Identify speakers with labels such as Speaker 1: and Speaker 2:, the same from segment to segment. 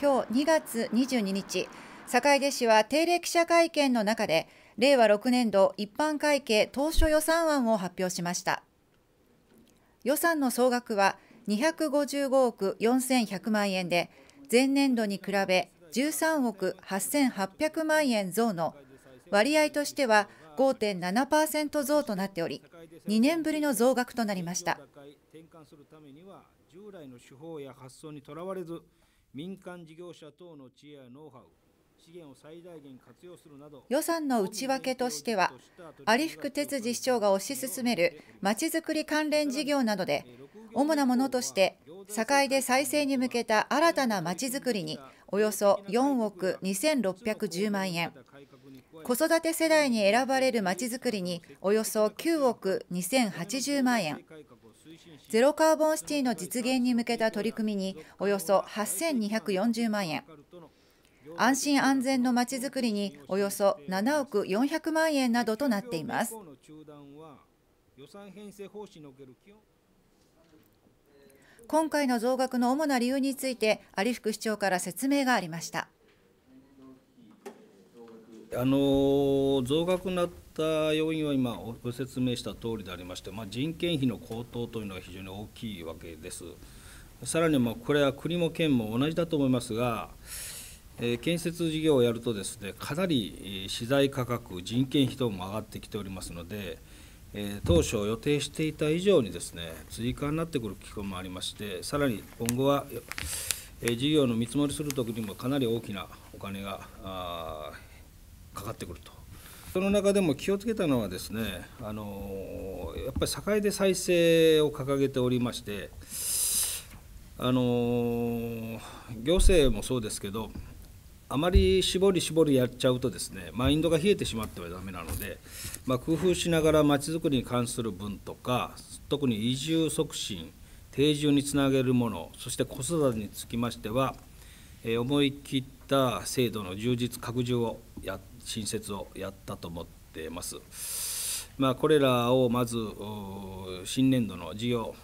Speaker 1: 今日2月22日坂出市は定例記者会見の中で令和6年度一般会計当初予算案を発表しました。予算の総額は255億4100万円で前年度に比べ13億8800万円増の割合としては5.7%増となっており2年ぶりの増額となりました。民間事業者等の知恵やノウハウ予算の内訳としては有福哲司市長が推し進めるまちづくり関連事業などで主なものとして境で再生に向けた新たなまちづくりにおよそ4億2610万円。子育て世代に選ばれるまちづくりにおよそ9億2080万円ゼロカーボンシティの実現に向けた取り組みにおよそ8240万円安心安全のまちづくりにおよそ7億400万円などとなっています。今回の増額の主な理由について有福市長から説明がありました。
Speaker 2: あの増額になった要因は今ご説明した通りでありまして、まあ、人件費の高騰というのが非常に大きいわけです。さらにまこれは国も県も同じだと思いますが、え建設事業をやるとですねかなり資材価格人件費等も上がってきておりますので、え当初予定していた以上にですね追加になってくる機構もありましてさらに今後は、え事業の見積もりする時にもかなり大きなお金がかかってくると。その中でも気をつけたのはですね、あのやっぱり境で再生を掲げておりまして、あの行政もそうですけどあまり絞り絞りやっちゃうとですねマインドが冷えてしまってはダメなので、まあ、工夫しながらまちづくりに関する分とか特に移住促進定住につなげるものそして子育てにつきましては、えー、思い切った制度の充実拡充をやって新設をやったと思ってます。まあ、これらをまず新年度の事業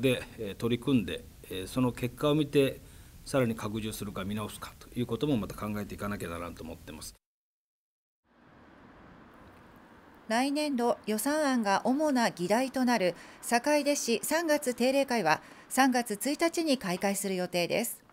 Speaker 2: で取り組んでその結果を見てさらに拡充するか見直すかということもまた考えていかなきゃならんと思ってます。
Speaker 1: 来年度予算案が主な議題となる坂出市3月定例会は3月1日に開会する予定です。